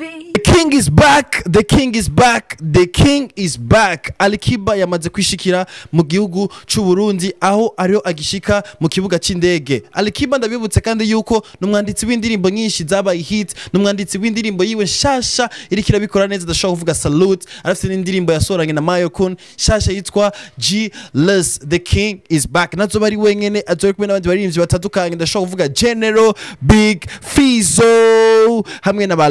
king. Is back the king is back the king is back. Alikiba yamaze kwishikira mu gihugu c'u Burundi aho ariho agishika mu kibuga c'indege. Alikiba ndabibutse kandi yuko n'umwanditsi w'indirimbo nyinshi zabaye hit n'umwanditsi w'indirimbo yiwe nshasha iriko irabikora neza ndashobora kuvuga salute. Arafite n'indirimbo yasoranye na Mayo Kun nshasha yitwa G Less the king is back. Nazo bari wenyene azoye kumwe n'abandi baririmbyi batandukanye ndashobora kuvuga General Big Fizo hamwe na ba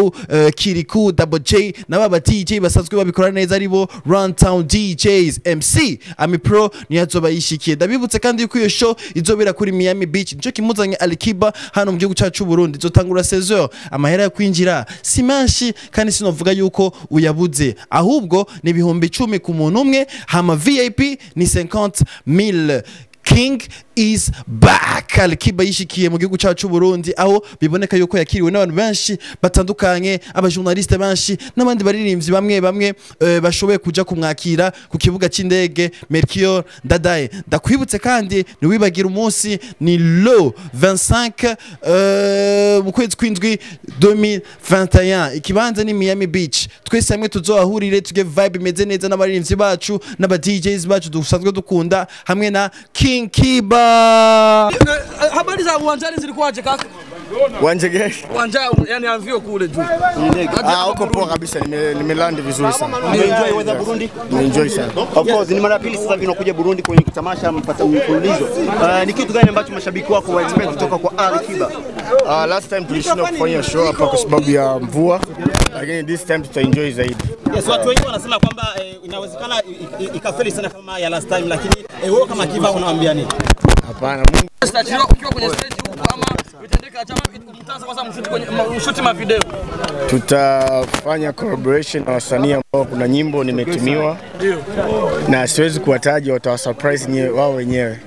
Lolilo uh, Kiriku Double J n'aba DJ basanzwe babikora neza ari bo Runtown DJs MC Ami Pro niyo azoba yishikiye. Ndabibutse kandi yuko iyo show izobera kuri Miami Beach. Nico kimuzanye Alikiba hano mu gihugu cyacu c'u Burundi izotangura 16h amahera yo kwinjira si menshi kandi sinovuga yuko uyabuze. Ahubwo ni ibihumbi icumi ku muntu umwe hama VIP ni 50000 King is back. Alikiba yishikiye mu gihugu cyacu Burundi aho biboneka yuko yakiriwe n'abantu benshi batandukanye abajournaliste benshi n'abandi baririmbyi bamwe bamwe eh, bashoboye kuja kumwakira ku kibuga c'indege. Mercure Ndadaye ndakwibutse kandi ntiwibagira umunsi ni lo 25 eh, mu kwezi kw'indwi 2021 ikibanza ni Miami Beach. Twese hamwe tuzohahurire tuge vibe imeze neza n'abaririmbyi bacu n'aba DJs bacu dusanzwe dukunda hamwe na King Kiba Eh, habari za uwanjani zilikuwaje kaka? Uwanja gani? Uwanja yani avio kule juu. Ah, uko poa kabisa, nime- nimelandi vizuri sana. Umeenjoy weather Burundi? Nimeenjoy sana. Of course ni mara ya pili sasa hivi unakuja Burundi kwenye tamasha mpata mfululizo. Uh, ni kitu gani ambacho mashabiki wako wa expect kutoka kwa Ali Kiba? Ah, last time tulishindwa kufanya show hapa kwa sababu ya mvua, lakini this time tutaenjoy zaidi. Yes, watu wengi wanasema kwamba eh, inawezekana ikafeli sana kama ya last time, lakini eh, wewe kama Kiba unawaambia nini? Hapana, Mungu ukiwa kwenye stage huko ama vitendeka chama mtaanza kwanza mshuti kwenye mshuti ma video. tutafanya collaboration na wasanii ambao kuna nyimbo nimetumiwa na siwezi kuwataja, watawa surprise wao wenyewe.